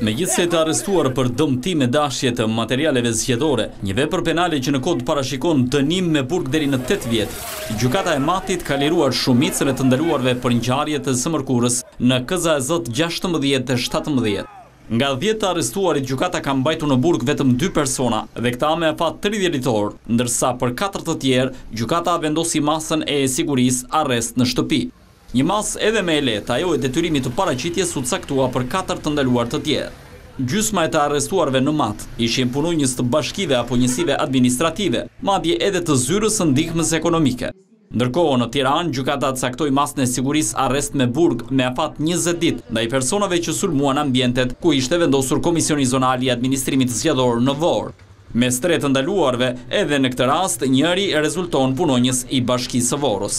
Megjithëse të arrestuar për dëmtim me dashje të materialeve zgjedhore, një vepër penale që në kod parashikon dënim me burg deri në 8 vjet, Gjykata e Matit ka liruar shumicën e të ndaluarve për ngjarjet e së mërkurës në KZAZ-të 16 dhe 17. Nga 10 të arrestuarit gjykata ka mbajtur në burg vetëm 2 persona dhe këta me afat 30-ditor, ndërsa për 4 të tjerë gjykata vendosi masën e sigurisë arrest në shtëpi. Një masë edhe më e lehtë, ajo e detyrimit të paraqitjes u caktua për katër të ndaluar të tjerë. Gjysma e të arrestuarve në Mat, ishin punonjës të bashkive apo njësive administrative, madje edhe të Zyrës së Ndihmës Ekonomike. Ndërkohë, në Tiranë, gjykata caktoi masën e sigurisë arrest me burg me afat njëzet ditë ndaj personave që sulmuan ambientet ku ishte vendosur Komisioni Zonal i Administrimit Zgjedhor në Vorë. Mes tre të ndaluarve, edhe në këtë rast, njëri rezulton punonjës i Bashkisë së Vorës.